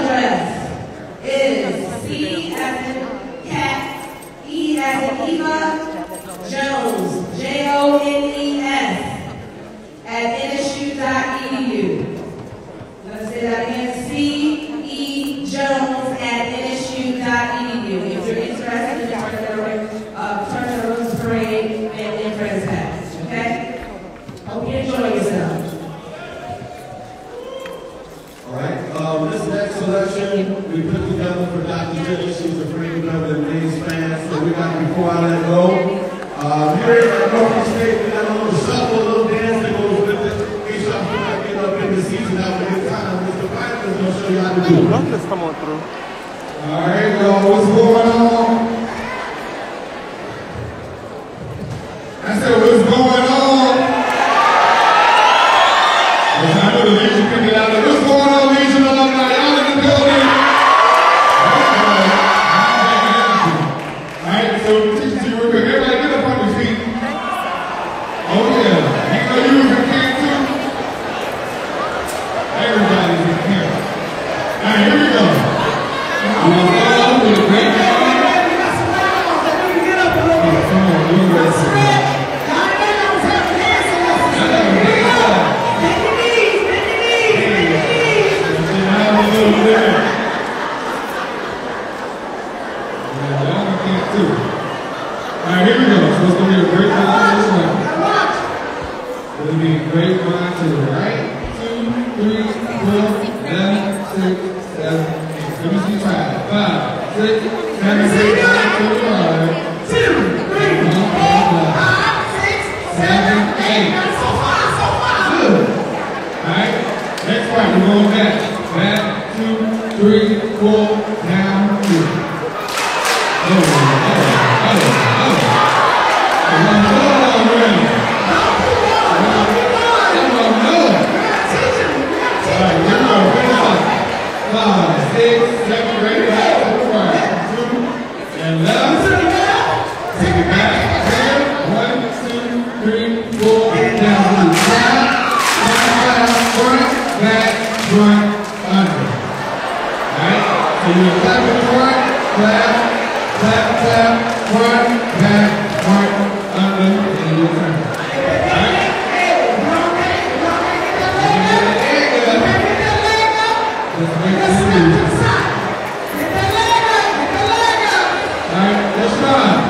Joel?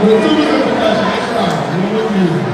왼쪽에서 끝까지 했다.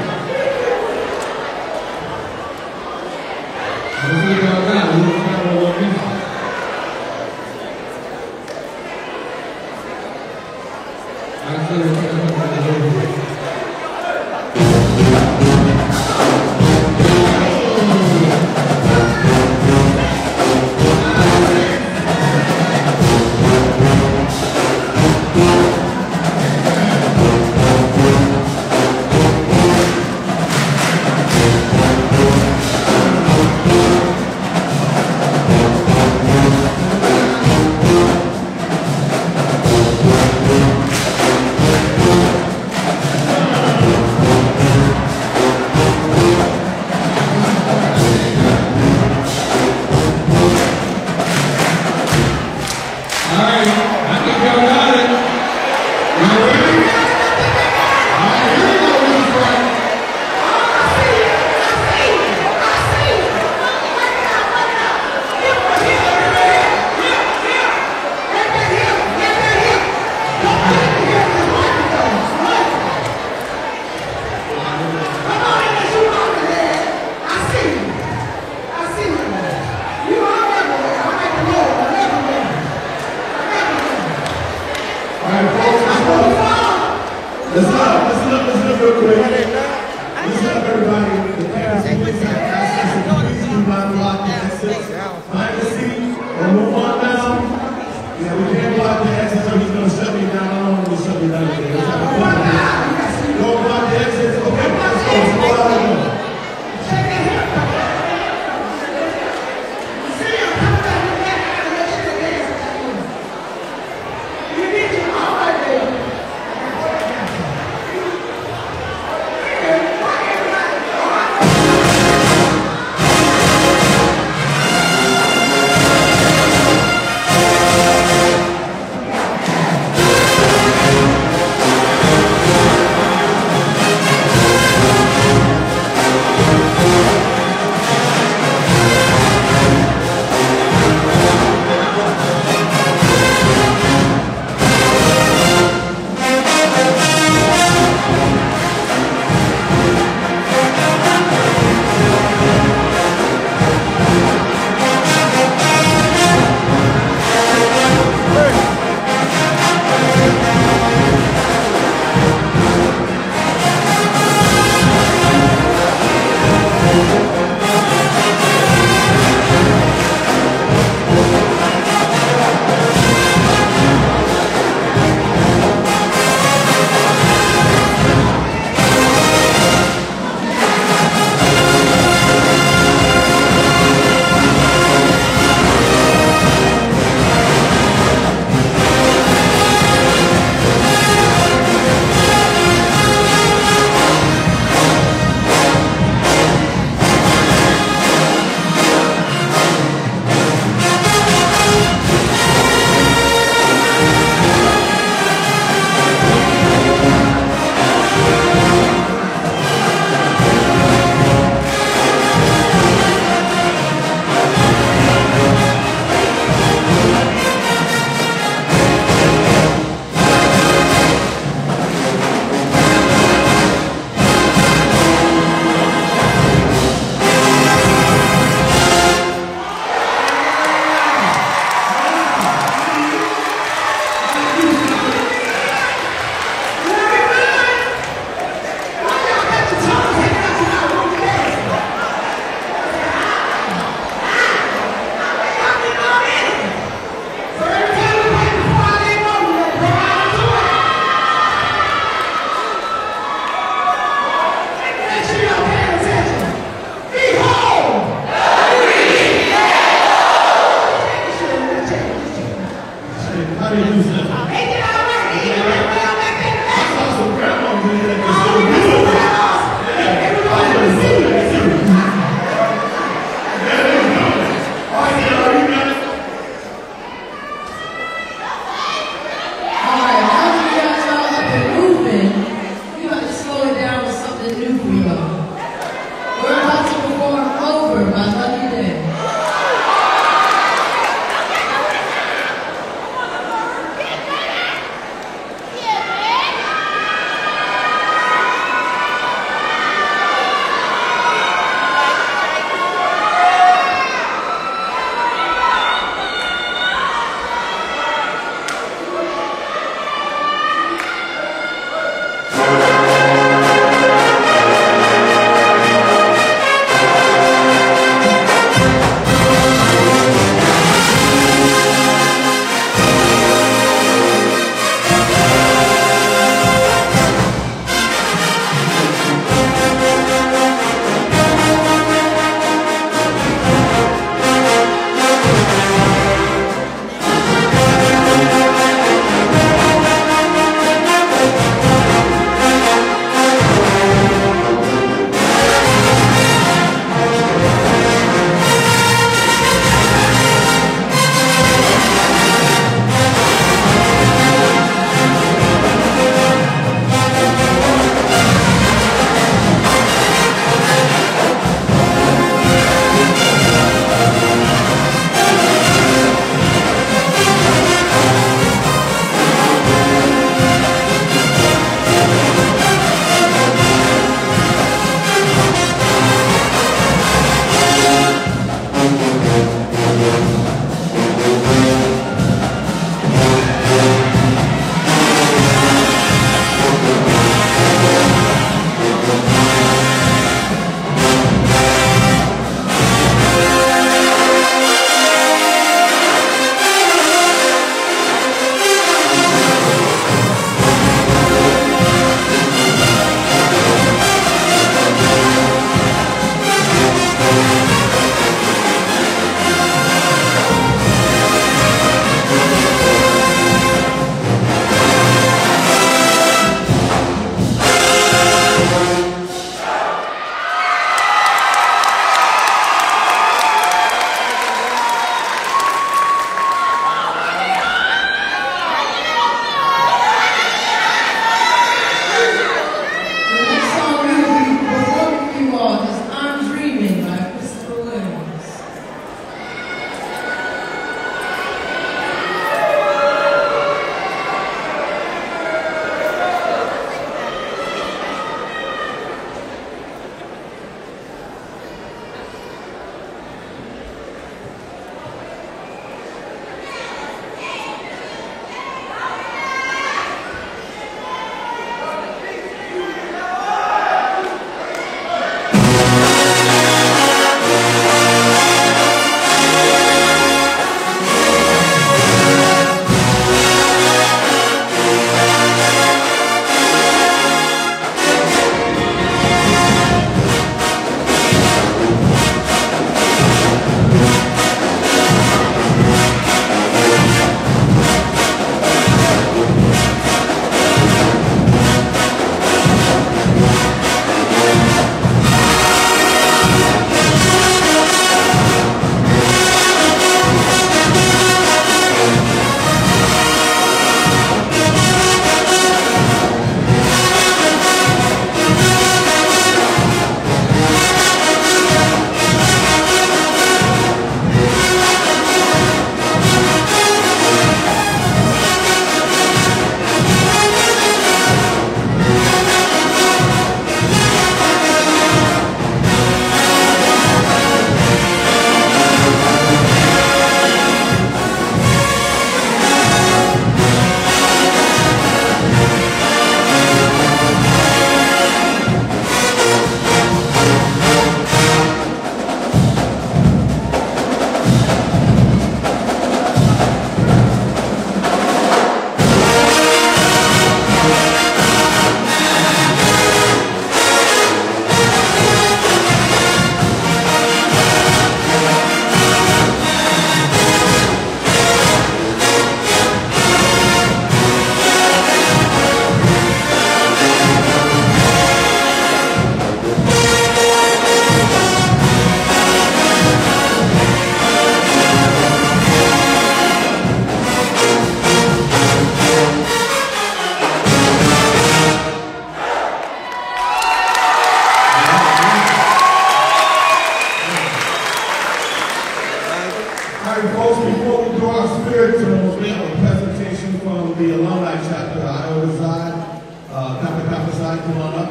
Life Chapter, Iowa side, uh, Kappa side, come on up.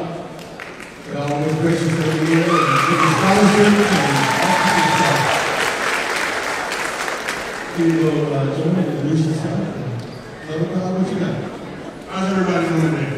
They're always gracious year and give You scholarships and all kinds of stuff. You will uh, join and introduce yourself. Love what you got. How's everybody doing today?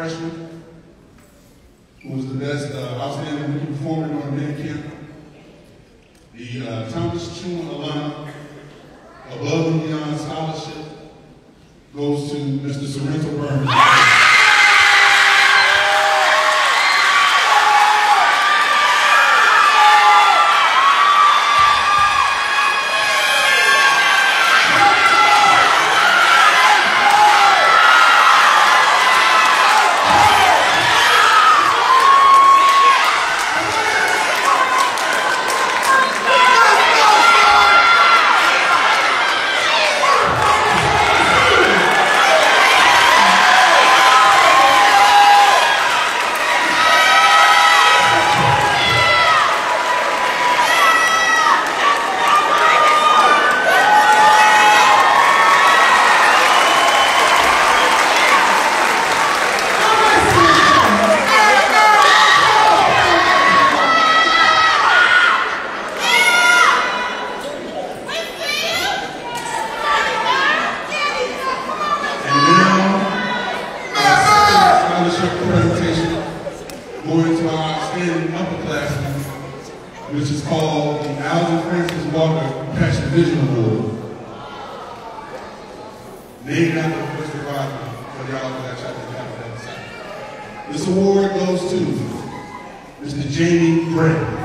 freshman, who was the best uh, outstanding rookie performer during band camp. The uh, Thomas Chun alum, above and beyond scholarship, goes to Mr. Sorrento Walker Passion Vision Award. Named after Mr. Rodman, for y'all that tried to have that. This award goes to Mr. Jamie Brand.